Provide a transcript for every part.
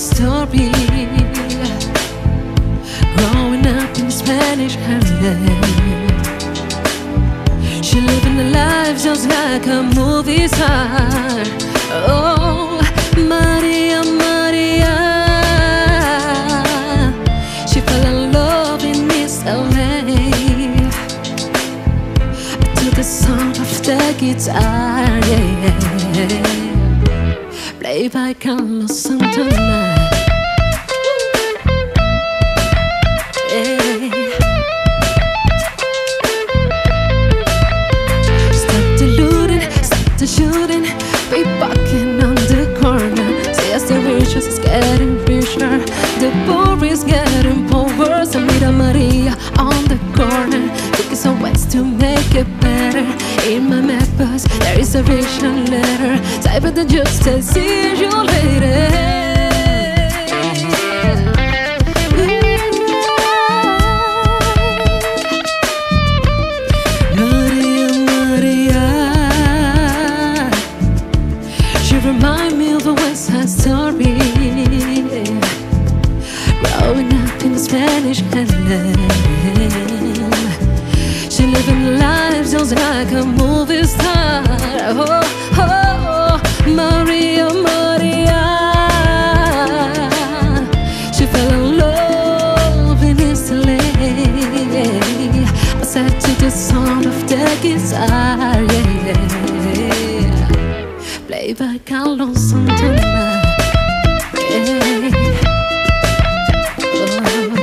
story. Growing up in Spanish Harlem. She living the life just like a movie star. Oh, Maria, Maria. She fell in love in East LA to the sound of the guitar. Yeah, played by Carlos Santana. Vision letter. Type it and just to see you later. Remind me of a West Side Story. Growing up in the Spanish. She living life just like a movie star. The guitar, yeah. Played by Carlos Santana. Yeah. Oh.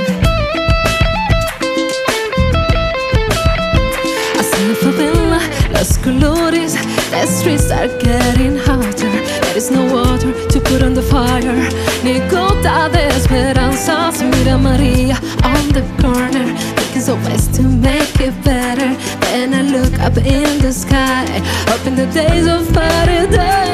I see favela, los colores The streets are getting hotter There is no water to put on the fire Ni gota de esperanza mira Maria on the corner Looking so ways to make up in the sky Up in the days of paradise.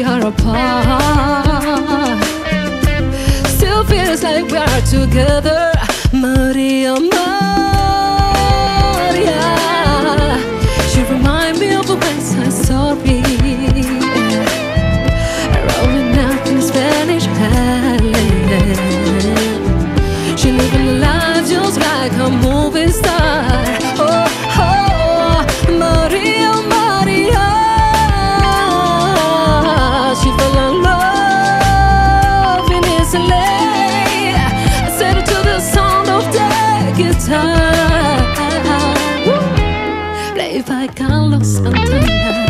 Maria, together. Santana. Played by Carlos Santana.